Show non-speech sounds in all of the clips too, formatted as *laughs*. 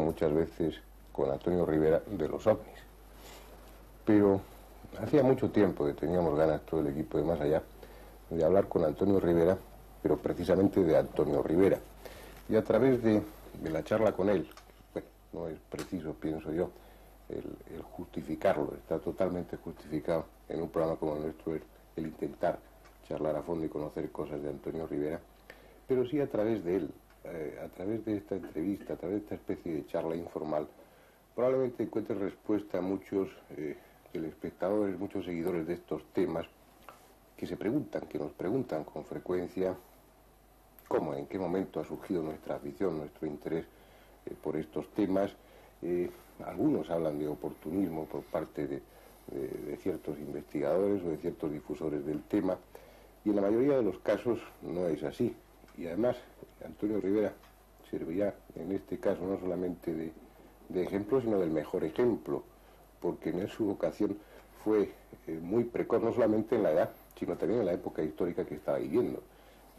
Muchas veces con Antonio Rivera de los ovnis, pero hacía mucho tiempo que teníamos ganas todo el equipo de Más Allá de hablar con Antonio Rivera, pero precisamente de Antonio Rivera. Y a través de, la charla con él, bueno, no es preciso, pienso yo, el, justificarlo, está totalmente justificado en un programa como el nuestro el intentar charlar a fondo y conocer cosas de Antonio Rivera, pero sí a través de él, eh, a través de esta entrevista, a través de esta especie de charla informal, probablemente encuentre respuesta a muchos eh, telespectadores, muchos seguidores de estos temas que se preguntan, que nos preguntan con frecuencia cómo, en qué momento ha surgido nuestra afición, nuestro interés eh, por estos temas. algunos hablan de oportunismo por parte de ciertos investigadores o de ciertos difusores del tema, y en la mayoría de los casos no es así. Y además, Antonio Rivera servirá en este caso no solamente de, ejemplo, sino del mejor ejemplo, porque en su vocación fue eh, muy precoz, no solamente en la edad, sino también en la época histórica que estaba viviendo.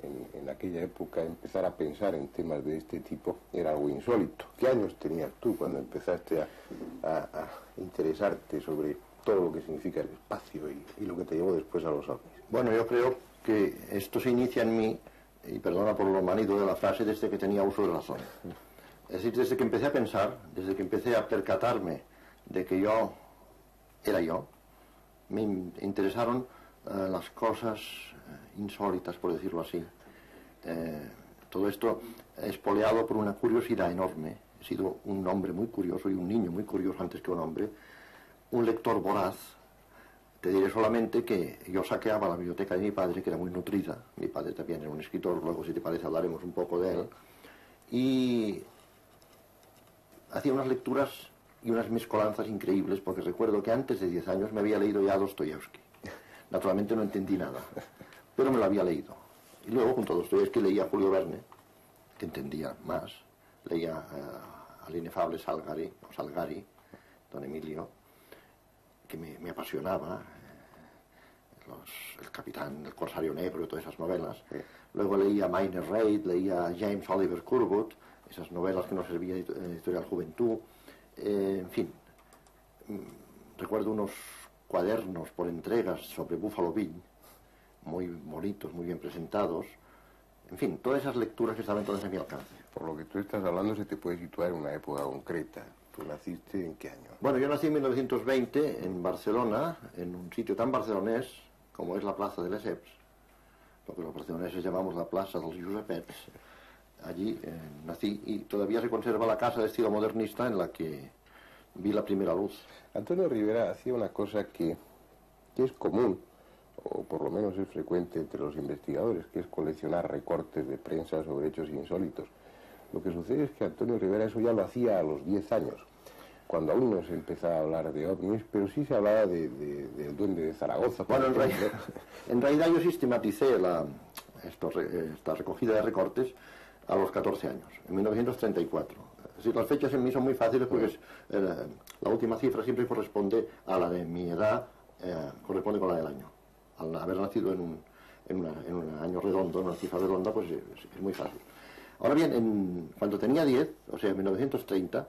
En, aquella época empezar a pensar en temas de este tipo era algo insólito. ¿Qué años tenías tú cuando empezaste a, interesarte sobre todo lo que significa el espacio y, y, lo que te llevó después a los ovnis? Bueno, yo creo que esto se inicia en mí y perdona por lo manido de la frase, desde que tenía uso de razón. Es decir, desde que empecé a pensar, desde que empecé a percatarme de que yo era yo, me interesaron eh, las cosas eh, insólitas, por decirlo así. Eh, todo esto espoleado por una curiosidad enorme. He sido un hombre muy curioso y un niño muy curioso antes que un hombre, un lector voraz, te diré solamente que yo saqueaba la biblioteca de mi padre, que era muy nutrida. Mi padre también era un escritor, luego si te parece hablaremos un poco de él. Y hacía unas lecturas y unas mezcolanzas increíbles, porque recuerdo que antes de 10 años me había leído ya Dostoyevsky. Naturalmente no entendí nada, pero me lo había leído. Y luego junto a Dostoyevsky leía a Julio Verne, que entendía más. Leía eh, al inefable Salgari, o Salgari, don Emilio, que me, apasionaba, eh, el capitán, el corsario negro y todas esas novelas. Luego leía Miner Reid, leía James Oliver Curwood, esas novelas que nos servían en Editorial Juventud. Eh, en fin, mm, recuerdo unos cuadernos por entregas sobre Buffalo Bill, muy bonitos, muy bien presentados. En fin, todas esas lecturas que estaban todas a mi alcance. Por lo que tú estás hablando se te puede situar en una época concreta. ¿Tú naciste en qué año? Bueno, yo nací en 1920 en Barcelona, en un sitio tan barcelonés como es la Plaza de les Eps, lo que los barceloneses llamamos la Plaza de los. Allí eh, nací y todavía se conserva la casa de estilo modernista en la que vi la primera luz. Antonio Rivera hacía una cosa que, que es común, o por lo menos es frecuente entre los investigadores, que es coleccionar recortes de prensa sobre hechos insólitos. Lo que sucede es que Antonio Rivera eso ya lo hacía a los 10 años, cuando aún no se empezaba a hablar de ovnis, pero sí se hablaba de, del duende de Zaragoza. Bueno, en, realidad, yo sistematicé la, esta recogida de recortes a los 14 años, en 1934. las fechas en mí son muy fáciles porque eh, la última cifra siempre corresponde a la de mi edad, eh, corresponde con la del año. Al haber nacido en un, en, un año redondo, en una cifra redonda, pues es muy fácil. Ahora bien, cuando tenía 10, o sea, en 1930,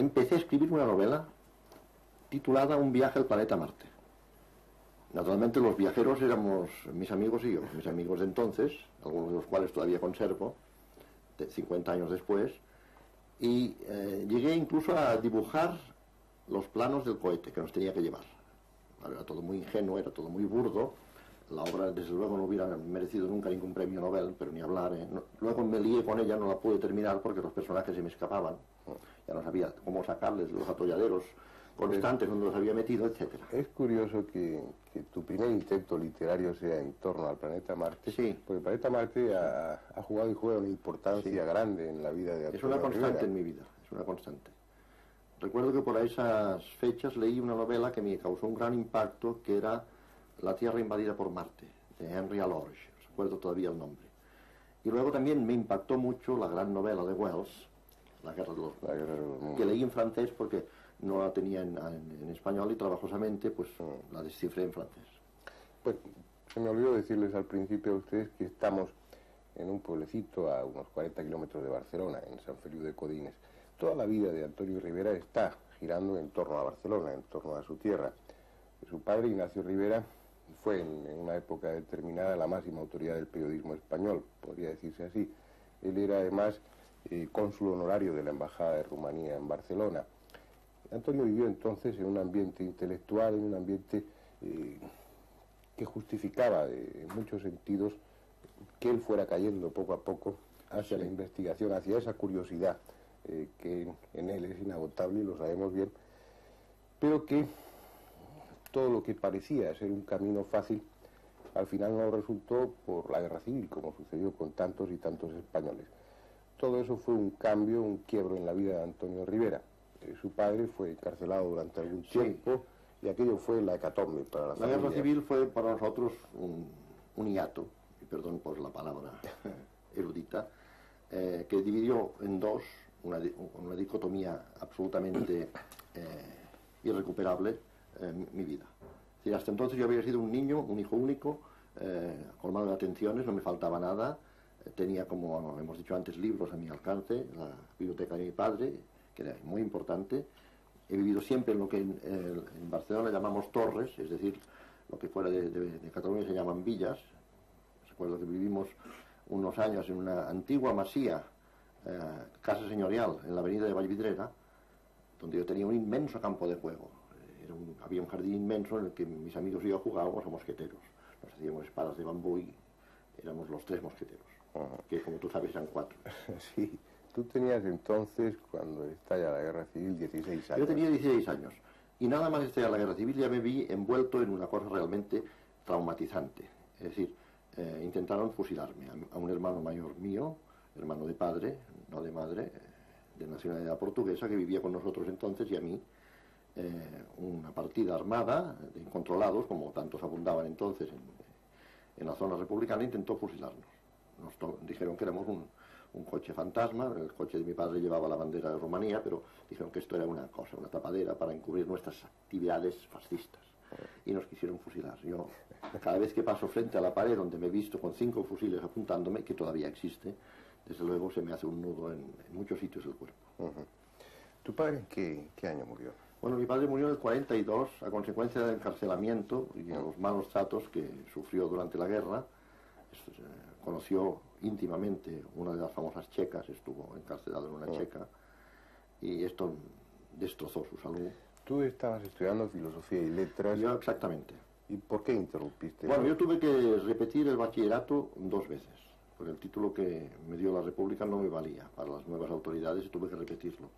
empecé a escribir una novela titulada Un viaje al planeta Marte. Naturalmente los viajeros éramos mis amigos y yo, mis amigos de entonces, algunos de los cuales todavía conservo, de 50 años después, y eh, llegué incluso a dibujar los planos del cohete que nos tenía que llevar. Era todo muy ingenuo, era todo muy burdo, la obra, desde luego, no hubiera merecido nunca ningún premio Nobel, pero ni hablar. ¿eh? luego me lié con ella, no la pude terminar porque los personajes se me escapaban. Ya no sabía cómo sacarles los atolladeros constantes donde los había metido, etcétera. Es curioso que, tu primer intento literario sea en torno al planeta Marte, sí. porque el planeta Marte ha, jugado y juega una importancia grande en la vida de Antonio Es una constante en mi vida, es una constante. Recuerdo que por esas fechas leí una novela que me causó un gran impacto, que era la Tierra invadida por Marte, de Henry Alorge, recuerdo todavía el nombre. Y luego también me impactó mucho la gran novela de Wells, La Guerra de los, que leí en francés porque no la tenía en, español y trabajosamente pues la descifré en francés. Pues se me olvidó decirles al principio a ustedes que estamos en un pueblecito a unos 40 kilómetros de Barcelona, en San Feliu de Codines, toda la vida de Antonio Rivera está girando en torno a Barcelona, en torno a su tierra. Su padre, Ignacio Rivera, fue en, una época determinada la máxima autoridad del periodismo español, podría decirse así. Él era además eh, cónsul honorario de la Embajada de Rumanía en Barcelona. Antonio vivió entonces en un ambiente intelectual, en un ambiente eh, que justificaba en muchos sentidos que él fuera cayendo poco a poco hacia la investigación, hacia esa curiosidad eh, que en él es inagotable y lo sabemos bien, pero que todo lo que parecía ser un camino fácil al final no resultó por la guerra civil, como sucedió con tantos y tantos españoles. Todo eso fue un cambio, un quiebro en la vida de Antonio Rivera. Eh, su padre fue encarcelado durante algún tiempo y aquello fue la hecatombe para la, la guerra civil fue para nosotros un, un hiato, y perdón por la palabra *laughs* erudita, eh, que dividió en dos una, una dicotomía absolutamente eh, irrecuperable en mi vida. hasta entonces yo había sido un niño, un hijo único, eh, colmado de atenciones, no me faltaba nada, eh, tenía, como hemos dicho antes, libros a mi alcance, la biblioteca de mi padre, que era muy importante. He vivido siempre en lo que en, Barcelona llamamos torres, es decir, lo que fuera de, Cataluña se llaman villas. Recuerdo que vivimos unos años en una antigua masía, eh, casa señorial, en la avenida de Vallvidrera, donde yo tenía un inmenso campo de juego había un jardín inmenso en el que mis amigos y yo jugábamos a mosqueteros. Nos hacíamos espadas de bambú y éramos los tres mosqueteros, que como tú sabes eran cuatro. *laughs* sí, tú tenías entonces, cuando estalla la guerra civil, 16 años. Yo tenía 16 años. Y nada más estallar la guerra civil ya me vi envuelto en una cosa realmente traumatizante. Es decir, eh, intentaron fusilarme a, un hermano mayor mío, hermano de padre, no de madre, de nacionalidad portuguesa, que vivía con nosotros entonces, y a mí, eh, una partida armada de incontrolados, como tantos abundaban entonces en, la zona republicana, intentó fusilarnos. Nos dijeron que éramos un, coche fantasma, el coche de mi padre llevaba la bandera de Rumanía, pero dijeron que esto era una cosa, una tapadera para encubrir nuestras actividades fascistas. Y nos quisieron fusilar. Yo, cada vez que paso frente a la pared donde me he visto con cinco fusiles apuntándome, que todavía existe, desde luego se me hace un nudo en, muchos sitios del cuerpo. ¿Tu padre en qué año murió? Bueno, mi padre murió en el 42 a consecuencia del encarcelamiento y de los malos tratos que sufrió durante la guerra. Conoció íntimamente una de las famosas checas, estuvo encarcelado en una mm. checa y esto destrozó su salud. Tú estabas estudiando filosofía y letras. Yo exactamente. ¿Y por qué interrumpiste? Bueno, yo tuve que repetir el bachillerato dos veces, porque el título que me dio la República no me valía para las nuevas autoridades y tuve que repetirlo.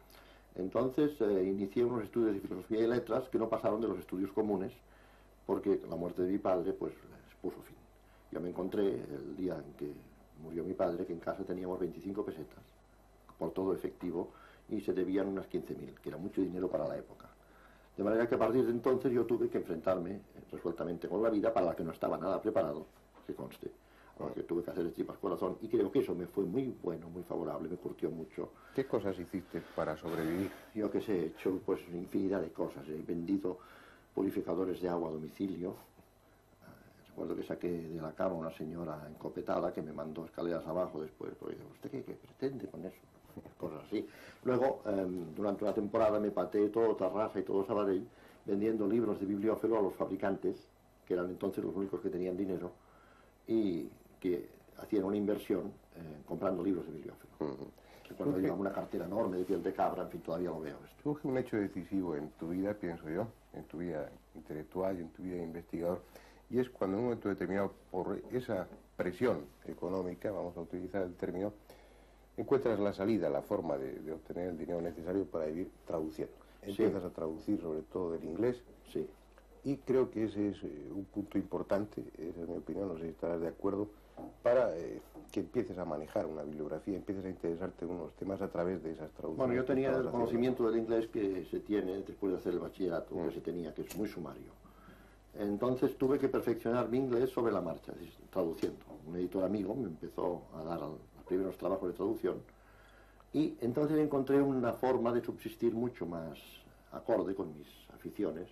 Entonces eh, inicié unos estudios de filosofía y letras que no pasaron de los estudios comunes, porque la muerte de mi padre pues les puso fin. Yo me encontré el día en que murió mi padre que en casa teníamos 25 pesetas, por todo efectivo, y se debían unas 15.000, que era mucho dinero para la época. De manera que a partir de entonces yo tuve que enfrentarme resueltamente con la vida para la que no estaba nada preparado, que conste que tuve que hacer tripas corazón y creo que eso me fue muy bueno, muy favorable, me curtió mucho. ¿Qué cosas hiciste para sobrevivir? Yo que sé, he hecho pues infinidad de cosas, he vendido purificadores de agua a domicilio. Eh, recuerdo que saqué de la cama una señora encopetada que me mandó escaleras abajo después, porque ¿usted qué, pretende con eso? *laughs* Cosas así. Luego, em, durante una temporada me pateé todo Tarrasa y todo Sabadell vendiendo libros de bibliófilo a los fabricantes, que eran entonces los únicos que tenían dinero, y que hacían una inversión eh, comprando libros de bibliófilo. Cuando llevaba una cartera enorme de piel de cabra, en fin, todavía lo veo esto. Surge un hecho decisivo en tu vida, pienso yo, en tu vida intelectual y en tu vida de investigador, y es cuando en un momento determinado, por esa presión económica, vamos a utilizar el término, encuentras la salida, la forma de, obtener el dinero necesario para vivir traduciendo. Empiezas a traducir sobre todo del inglés. Sí. Y creo que ese es eh, un punto importante, esa es mi opinión, no sé si estarás de acuerdo, para eh, que empieces a manejar una bibliografía, empieces a interesarte en unos temas a través de esas traducciones. Bueno, yo tenía el conocimiento del inglés que se tiene después de hacer el bachillerato, que mm. se tenía, que es muy sumario. Entonces tuve que perfeccionar mi inglés sobre la marcha, traduciendo. Un editor amigo me empezó a dar los primeros trabajos de traducción y entonces encontré una forma de subsistir mucho más acorde con mis aficiones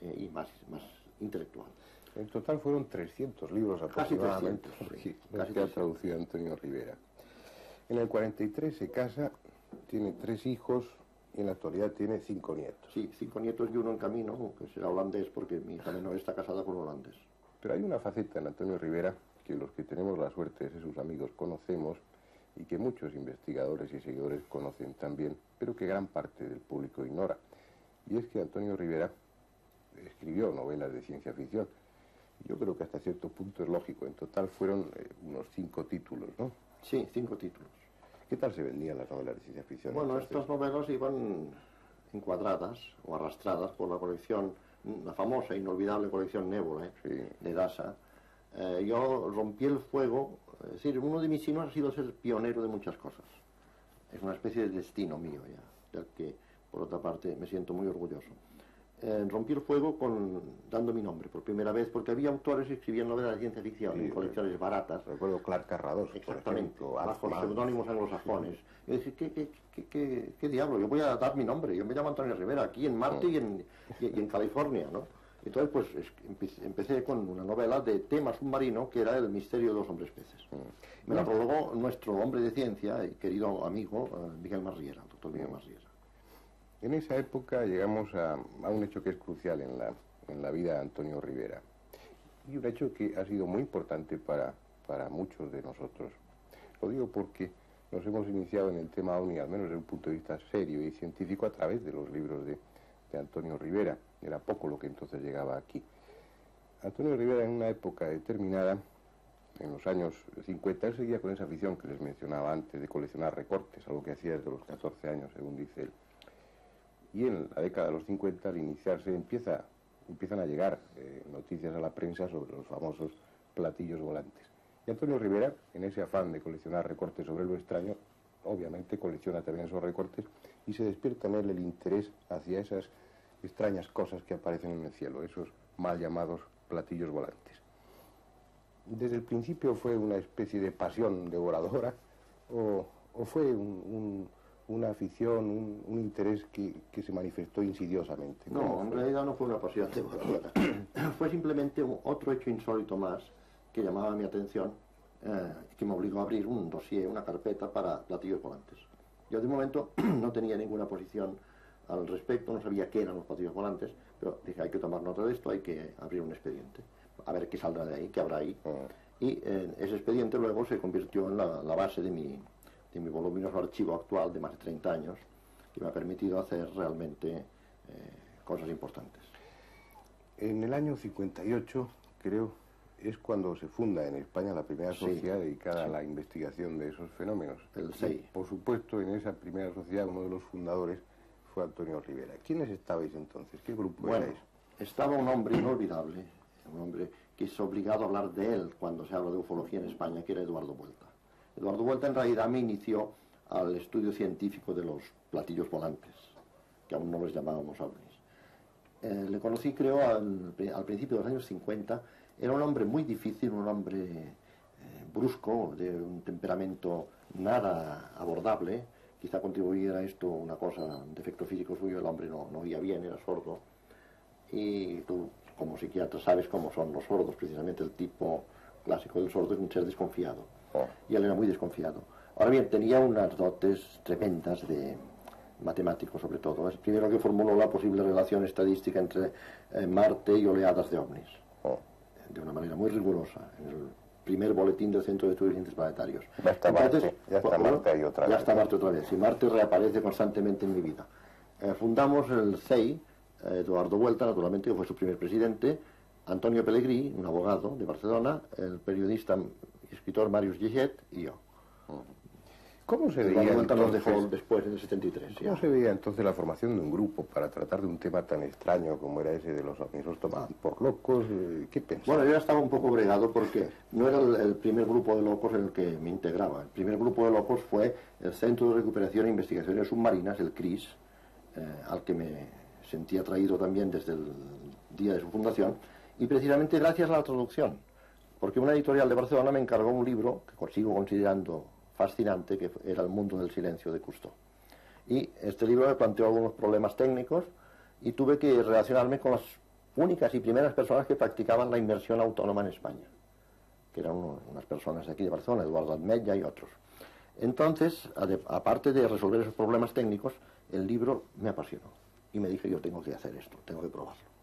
eh, y más, más intelectual. En total fueron 300 libros aproximadamente casi 300, que ha traducido Antonio Rivera. En el 43 se casa tiene tres hijos y en la actualidad tiene cinco nietos. Sí, cinco nietos y uno en camino, que será holandés porque mi hija menor está casada con un holandés. Pero hay una faceta en Antonio Rivera que los que tenemos la suerte de ser sus amigos conocemos y que muchos investigadores y seguidores conocen también, pero que gran parte del público ignora. Y es que Antonio Rivera escribió novelas de ciencia ficción. Yo creo que hasta cierto punto es lógico. En total fueron eh, unos cinco títulos, ¿no? Sí, cinco títulos. ¿Qué tal se vendían las novelas de ciencia ficción? Bueno, estas novelas iban encuadradas o arrastradas por la colección, la famosa e inolvidable colección Nebula ¿eh? de Dasa. Eh, yo rompí el fuego, es decir, uno de mis signos ha sido ser pionero de muchas cosas. Es una especie de destino mío ya, del que, por otra parte, me siento muy orgulloso eh, rompí el fuego con, dando mi nombre por primera vez, porque había autores que escribían novelas de ciencia ficción en colecciones baratas. Recuerdo Clark Carrados, Exactamente, bajo seudónimos anglosajones. Y dije, ¿qué, qué, qué, qué, diablo? Yo voy a dar mi nombre, yo me llamo Antonio Rivera, aquí en Marte y, en, y, en California, ¿no? Entonces, pues empecé con una novela de tema submarino que era El misterio de los hombres peces. Mm. Me la prologó nuestro hombre de ciencia y querido amigo eh, Miguel Marriera, el doctor Miguel Marriera. En esa época llegamos a, un hecho que es crucial en la, en la, vida de Antonio Rivera y un hecho que ha sido muy importante para, muchos de nosotros. Lo digo porque nos hemos iniciado en el tema ONI, al menos desde un punto de vista serio y científico, a través de los libros de, de Antonio Rivera. Era poco lo que entonces llegaba aquí. Antonio Rivera en una época determinada, en los años 50, él seguía con esa afición que les mencionaba antes de coleccionar recortes, algo que hacía desde los 14 años, según dice él. Y en la década de los 50, al iniciarse, empieza, empiezan a llegar eh, noticias a la prensa sobre los famosos platillos volantes. Y Antonio Rivera, en ese afán de coleccionar recortes sobre lo extraño, obviamente colecciona también esos recortes y se despierta en él el interés hacia esas extrañas cosas que aparecen en el cielo, esos mal llamados platillos volantes. Desde el principio fue una especie de pasión devoradora o, fue un, una afición, un, interés que, se manifestó insidiosamente. No, en realidad no fue una pasión *coughs* fue simplemente otro hecho insólito más que llamaba mi atención, eh, que me obligó a abrir un dossier, una carpeta para platillos volantes. Yo de momento *coughs* no tenía ninguna posición al respecto, no sabía qué eran los platillos volantes, pero dije, hay que tomar nota de esto, hay que abrir un expediente, a ver qué saldrá de ahí, qué habrá ahí. Ah. Y eh, ese expediente luego se convirtió en la base de mi, de mi voluminoso archivo actual de más de 30 años, que me ha permitido hacer realmente eh, cosas importantes. En el año 58, creo, es cuando se funda en España la primera sociedad dedicada a la investigación de esos fenómenos. El SEI. Por supuesto, en esa primera sociedad uno de los fundadores fue Antonio Rivera. ¿Quiénes estabais entonces? ¿Qué grupo bueno, Estaba un hombre inolvidable, un hombre que es obligado a hablar de él cuando se habla de ufología en España, que era Eduardo Vuelta. Eduardo Vuelta en realidad me inició al estudio científico de los platillos volantes, que aún no los llamábamos ovnis. Eh, le conocí, creo, al, principio de los años 50. Era un hombre muy difícil, un hombre eh, brusco, de un temperamento nada abordable. Quizá contribuyera a esto una cosa, un defecto físico suyo, el hombre no, no oía bien, era sordo. Y tú, como psiquiatra, sabes cómo son los sordos, precisamente el tipo clásico del sordo es un ser desconfiado y él era muy desconfiado. Ahora bien, tenía unas dotes tremendas de matemático sobre todo. Es primero que formuló la posible relación estadística entre eh, Marte y oleadas de ovnis. Oh. De una manera muy rigurosa. En el primer boletín del Centro de Estudios Interplanetarios. Ya está Marte, ya está Marte ahí otra vez. Ya está Marte otra vez. Y Marte reaparece constantemente en mi vida. Eh, fundamos el CEI, eh, Eduardo Vuelta, naturalmente, que fue su primer presidente, Antonio Pellegrí, un abogado de Barcelona, el periodista escritor Marius Giget y yo. ¿Cómo se veía entonces, después, en el 73. ¿Cómo se veía entonces la formación de un grupo para tratar de un tema tan extraño como era ese de los ovnis? ¿Los tomaban por locos? Eh, ¿Qué pensaban? Bueno, yo estaba un poco bregado porque no era el, primer grupo de locos en el que me integraba. El primer grupo de locos fue el Centro de Recuperación e Investigaciones Submarinas, el CRIS, eh, al que me sentía atraído también desde el día de su fundación, y precisamente gracias a la traducción porque una editorial de Barcelona me encargó un libro que sigo considerando fascinante, que era El mundo del silencio de Cousteau. Y este libro me planteó algunos problemas técnicos y tuve que relacionarme con las únicas y primeras personas que practicaban la inmersión autónoma en España, que eran unas personas de aquí de Barcelona, Eduardo Admella y otros. Entonces, aparte de resolver esos problemas técnicos, el libro me apasionó. Y me dije, yo tengo que hacer esto, tengo que probarlo.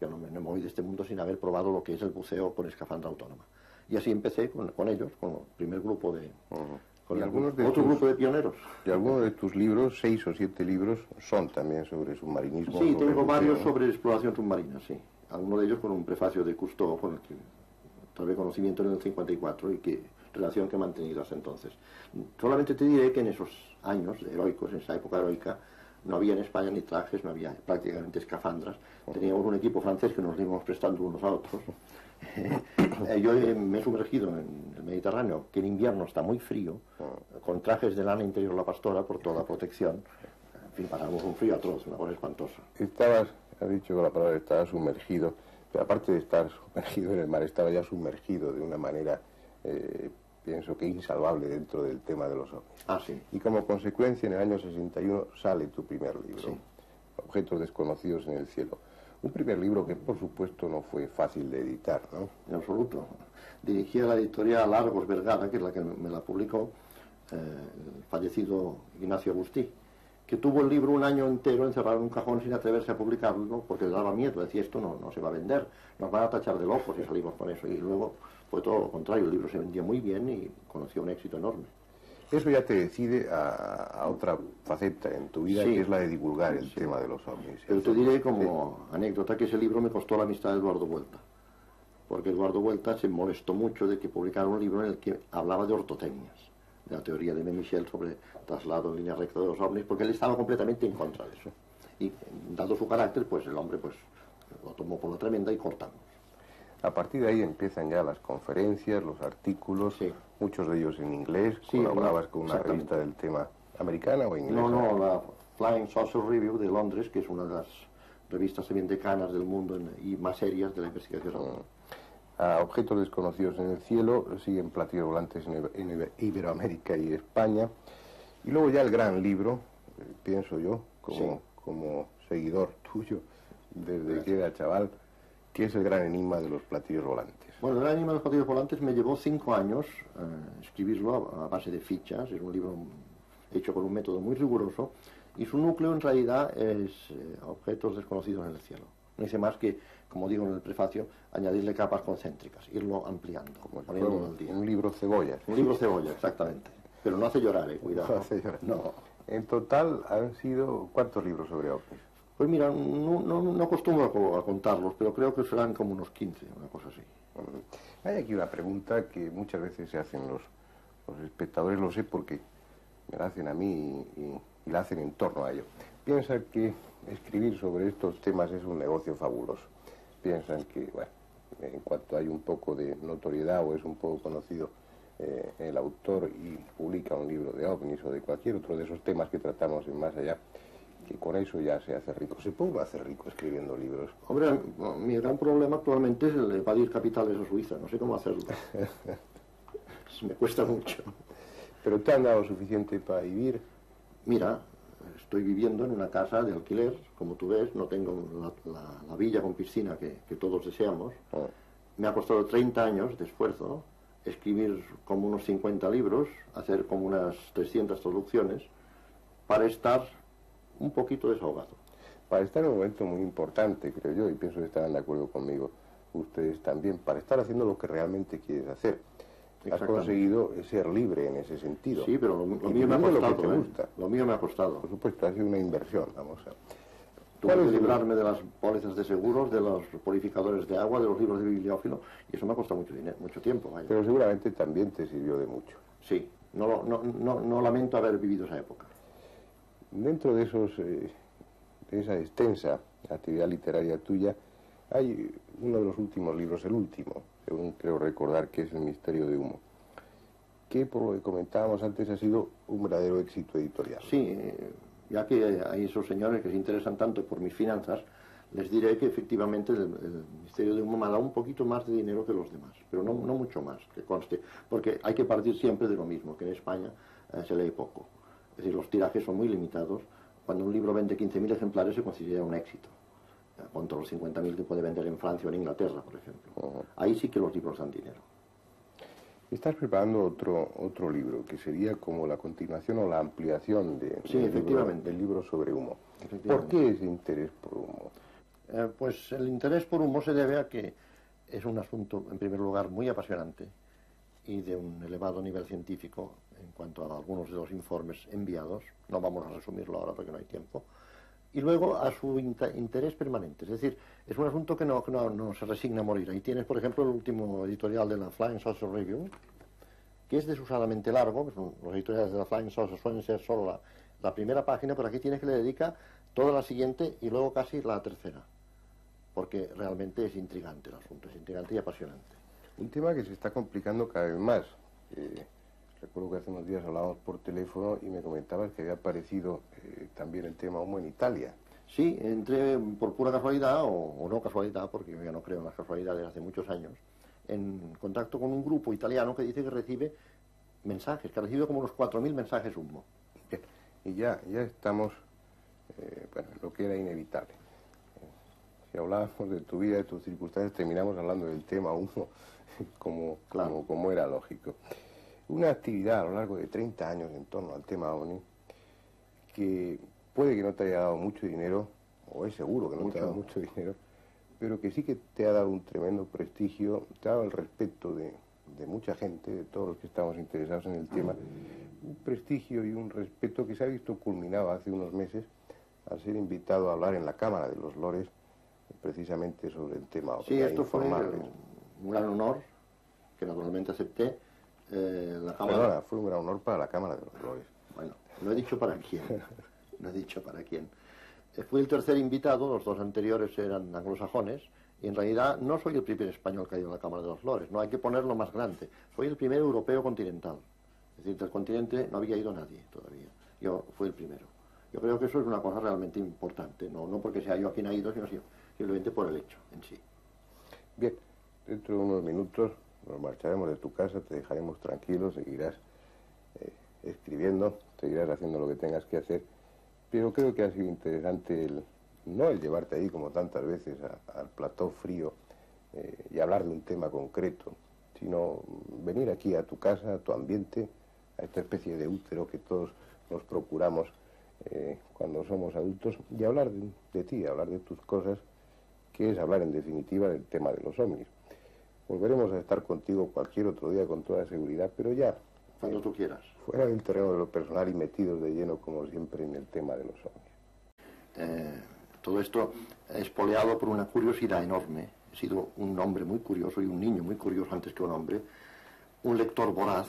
Yo no me, no voy de este mundo sin haber probado lo que es el buceo con escafandra autónoma. Y así empecé con, ellos, con el primer grupo de... Con algunos de otro grupo de pioneros. Y algunos de tus libros, seis o siete libros, son también sobre submarinismo. Sí, tengo varios sobre exploración submarina, sí. Algunos de ellos con un prefacio de Cousteau, con el que tuve conocimiento en el 54 y que relación que he mantenido hasta entonces. Solamente te diré que en esos años heroicos, en esa época heroica, no había en España ni trajes, no había prácticamente escafandras. Teníamos un equipo francés que nos íbamos prestando unos a otros. *laughs* Eh, yo me he sumergido en el Mediterráneo, que en invierno está muy frío, con trajes de lana interior la pastora por toda protección. En fin, pasamos un frío atroz, una cosa espantosa. Estabas, has dicho la palabra, estabas sumergido, pero aparte de estar sumergido en el mar, estaba ya sumergido de una manera eh, pienso que insalvable dentro del tema de los ovnis. Ah, sí. Y como consecuencia, en el año 61 sale tu primer libro, Objetos desconocidos en el cielo. Un primer libro que, por supuesto, no fue fácil de editar, ¿no? En absoluto. Dirigía la editorial Largos Vergara, que es la que me la publicó eh, el fallecido Ignacio Agustí, que tuvo el libro un año entero encerrado en un cajón sin atreverse a publicarlo porque le daba miedo, decía esto no, no se va a vender, nos van a tachar de locos si salimos con eso. Y luego fue todo lo contrario, el libro se vendía muy bien y conoció un éxito enorme. Eso ya te decide a, otra faceta en tu vida, que es la de divulgar el tema de los ovnis. Pero te diré como anécdota que ese libro me costó la amistad de Eduardo Vuelta, porque Eduardo Vuelta se molestó mucho de que publicara un libro en el que hablaba de ortotecnias, la teoría de Michel sobre traslado en línea recta de los ovnis, porque él estaba completamente en contra de eso. Y dado su carácter, pues el hombre pues lo tomó por la tremenda y cortamos. A partir de ahí empiezan ya las conferencias, los artículos, muchos de ellos en inglés. Sí, ¿Colaborabas con una revista del tema americana o inglesa? No, no, la Flying Saucer Review de Londres, que es una de las revistas también decanas del mundo y más serias de la investigación. Mm. A objetos desconocidos en el cielo siguen platillos volantes en, Iberoamérica y España. Y luego ya el gran libro, eh, pienso yo, como, como seguidor *laughs* tuyo, desde que era chaval, ¿Qué es el gran enigma de los platillos volantes? Bueno, el gran enigma de los platillos volantes me llevó cinco años eh, escribirlo a, base de fichas. Es un libro hecho con un método muy riguroso y su núcleo en realidad es eh, objetos desconocidos en el cielo. No hice más que, como digo en el prefacio, añadirle capas concéntricas, irlo ampliando, como poniéndolo al día. Un libro cebolla. Un libro cebolla, exactamente. Pero no hace llorar, eh, cuidado. No hace llorar. No. En total han sido, ¿cuántos libros sobre ovnis? Pues mira, no, no, no acostumbro a, contarlos, pero creo que serán como unos 15, una cosa así. Hay aquí una pregunta que muchas veces se hacen los, los espectadores, lo sé porque me la hacen a mí y, la hacen en torno a ello. Piensan que escribir sobre estos temas es un negocio fabuloso. Piensan que, bueno, en cuanto hay un poco de notoriedad o es un poco conocido eh, el autor y publica un libro de ovnis o de cualquier otro de esos temas que tratamos en Más Allá, que con eso ya se hace rico. ¿Se puede hacer rico escribiendo libros? Hombre, mi gran problema actualmente es el de evadir capitales a Suiza. No sé cómo hacerlo. *laughs* Me cuesta mucho. ¿Pero te han dado suficiente para vivir? Mira, estoy viviendo en una casa de alquiler, como tú ves, no tengo la, villa con piscina que, todos deseamos. Ah. Me ha costado 30 años de esfuerzo escribir como unos 50 libros, hacer como unas 300 traducciones, para estar un poquito desahogado. Para estar en un momento muy importante, creo yo, y pienso que estarán de acuerdo conmigo ustedes también, para estar haciendo lo que realmente quieres hacer. Has conseguido ser libre en ese sentido. Sí, pero lo, mío me ha costado. Lo, ¿eh? lo mío me ha costado. Por supuesto, ha sido una inversión, vamos a... Tuve que librarme de las pólizas de seguros, de los purificadores de agua, de los libros de bibliófilo, y eso me ha costado mucho dinero, mucho tiempo. Pero seguramente también te sirvió de mucho. Sí, no, no, no, no lamento haber vivido esa época. Dentro de, esos, eh, de esa extensa actividad literaria tuya, hay uno de los últimos libros, el último, según creo recordar, que es El misterio de humo, que por lo que comentábamos antes ha sido un verdadero éxito editorial. Sí, ya que hay esos señores que se interesan tanto por mis finanzas, les diré que efectivamente el, Misterio de Humo me ha dado un poquito más de dinero que los demás, pero no, no mucho más, que conste, porque hay que partir siempre de lo mismo, que en España eh, se lee poco. Es decir, los tirajes son muy limitados. Cuando un libro vende 15.000 ejemplares se considera un éxito. Contra los 50.000 que puede vender en Francia o en Inglaterra, por ejemplo. Ahí sí que los libros dan dinero. Estás preparando otro, otro libro que sería como la continuación o la ampliación de, sí, del, efectivamente. Libro, del, libro, sobre humo. ¿Por qué ese interés por humo? Eh, pues el interés por humo se debe a que es un asunto, en primer lugar, muy apasionante y de un elevado nivel científico en cuanto a algunos de los informes enviados. No vamos a resumirlo ahora porque no hay tiempo. Y luego a su interés permanente. Es decir, es un asunto que no, que no, no, se resigna a morir. Ahí tienes, por ejemplo, el último editorial de la Flying Saucer Review, que es desusadamente largo. Los editoriales de la Flying Saucer suelen ser solo la, la primera página, pero aquí tienes que le dedica toda la siguiente y luego casi la tercera porque realmente es intrigante el asunto, es intrigante y apasionante. Un tema que se está complicando cada vez más. Eh, recuerdo que hace unos días hablábamos por teléfono y me comentabas que había aparecido eh, también el tema humo en Italia. Sí, entré por pura casualidad, o, no casualidad, porque yo ya no creo en las casualidades hace muchos años, en contacto con un grupo italiano que dice que recibe mensajes, que ha recibido como unos 4.000 mensajes humo. Y ya, ya estamos, eh, bueno, lo que era inevitable si hablábamos de tu vida, de tus circunstancias, terminamos hablando del tema humo, *laughs* como, como, como, era lógico. Una actividad a lo largo de 30 años en torno al tema ONI, que puede que no te haya dado mucho dinero, o es seguro que no te ha dado mucho dinero, pero que sí que te ha dado un tremendo prestigio, te ha dado el respeto de, de mucha gente, de todos los que estamos interesados en el tema, un prestigio y un respeto que se ha visto culminado hace unos meses al ser invitado a hablar en la Cámara de los Lores precisamente sobre el tema. Sí, esto fue un gran honor que naturalmente acepté. Eh, la Perdona, fue un gran honor para la Cámara de los Lores. Bueno, no he dicho para quién. *laughs* no he dicho para quién. Eh, fui el tercer invitado, los dos anteriores eran anglosajones, y en realidad no soy el primer español que ha ido a la Cámara de los Lores, no hay que ponerlo más grande. Soy el primer europeo continental. Es decir, del continente no había ido nadie todavía. Yo fui el primero. Yo creo que eso es una cosa realmente importante, no, no porque sea yo quien ha ido, sino simplemente por el hecho en sí. Bien, dentro de unos minutos nos marcharemos de tu casa, te dejaremos tranquilo, seguirás eh, escribiendo, seguirás haciendo lo que tengas que hacer, pero creo que ha sido interesante no el llevarte ahí como tantas veces al plató frío eh, y hablar de un tema concreto, sino venir aquí a tu casa, a tu ambiente, a esta especie de útero que todos nos procuramos eh, cuando somos adultos y hablar de, de ti, hablar de tus cosas que es hablar en definitiva del tema de los ovnis. Volveremos a estar contigo cualquier otro día con toda seguridad, pero ya. Cuando tú quieras. Fuera del terreno de lo personal y metidos de lleno, como siempre, en el tema de los ovnis. Eh, todo esto es poleado por una curiosidad enorme. He sido un hombre muy curioso y un niño muy curioso antes que un hombre. Un lector voraz.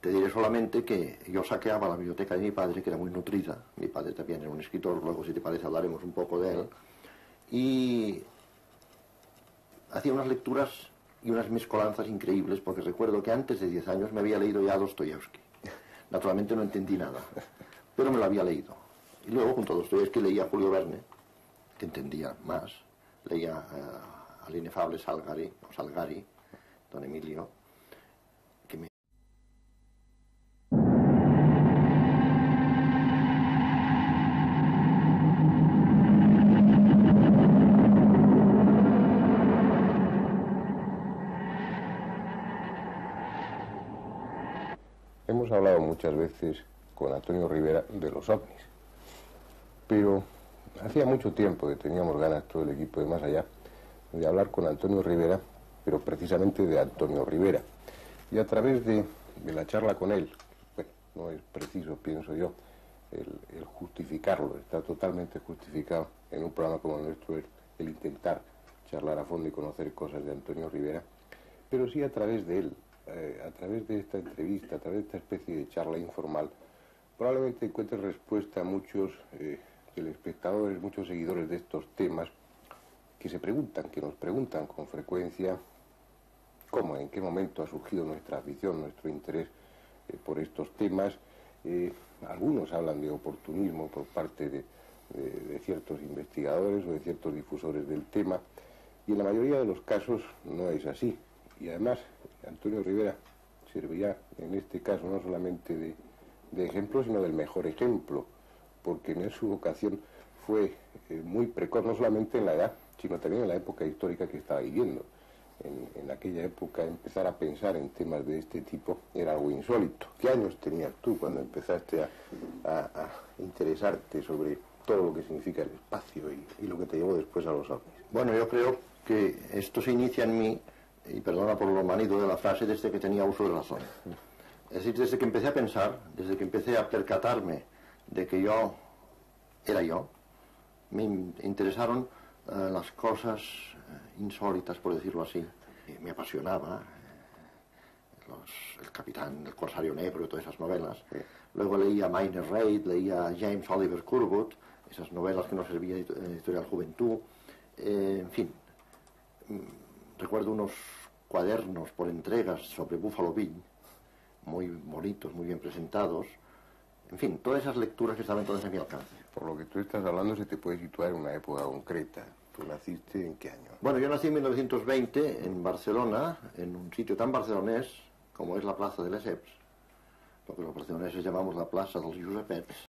Te diré solamente que yo saqueaba la biblioteca de mi padre, que era muy nutrida. Mi padre también era un escritor, luego si te parece hablaremos un poco de él y hacía unas lecturas y unas mezcolanzas increíbles, porque recuerdo que antes de 10 años me había leído ya Dostoyevsky. Naturalmente no entendí nada, pero me lo había leído. Y luego, junto a Dostoyevsky, leía a Julio Verne, que entendía más. Leía uh, al inefable Salgari, o Salgari, don Emilio, Hemos muchas veces con Antonio Rivera de los ovnis, pero hacía mucho tiempo que teníamos ganas todo el equipo de Más Allá de hablar con Antonio Rivera, pero precisamente de Antonio Rivera. Y a través de, la charla con él, no es preciso, pienso yo, el, justificarlo, está totalmente justificado en un programa como el nuestro el intentar charlar a fondo y conocer cosas de Antonio Rivera, pero sí a través de él, eh, a través de esta entrevista, a través de esta especie de charla informal, probablemente encuentre respuesta a muchos eh, telespectadores, muchos seguidores de estos temas que se preguntan, que nos preguntan con frecuencia cómo, en qué momento ha surgido nuestra afición, nuestro interés eh, por estos temas. algunos hablan de oportunismo por parte de ciertos investigadores o de ciertos difusores del tema y en la mayoría de los casos no es así. Y además, Antonio Rivera servirá en este caso no solamente de, ejemplo, sino del mejor ejemplo, porque en su vocación fue eh, muy precoz, no solamente en la edad, sino también en la época histórica que estaba viviendo. en, aquella época empezar a pensar en temas de este tipo era algo insólito. ¿Qué años tenías tú cuando empezaste a, interesarte sobre todo lo que significa el espacio y, lo que te llevó después a los ovnis? Bueno, yo creo que esto se inicia en mí, y perdona por lo manito de la frase, desde que tenía uso de razón. Es decir, desde que empecé a pensar, desde que empecé a percatarme de que yo era yo, me interesaron eh, las cosas eh, insólitas, por decirlo así. me apasionaba eh, el capitán, el corsario negro y todas esas novelas. Luego leía Miner Reid, leía James Oliver Curwood, esas novelas que nos servían en Editorial Juventud. en fin, recuerdo unos cuadernos por entregas sobre Buffalo Bill, muy bonitos, muy bien presentados. En fin, todas esas lecturas que estaban todas a mi alcance. Por lo que tú estás hablando, se te puede situar en una época concreta. ¿Tú naciste en qué año? Bueno, yo nací en 1920 en Barcelona, en un sitio tan barcelonés como es la Plaza de les Eps, lo que los barceloneses llamamos la Plaza dels Josepets.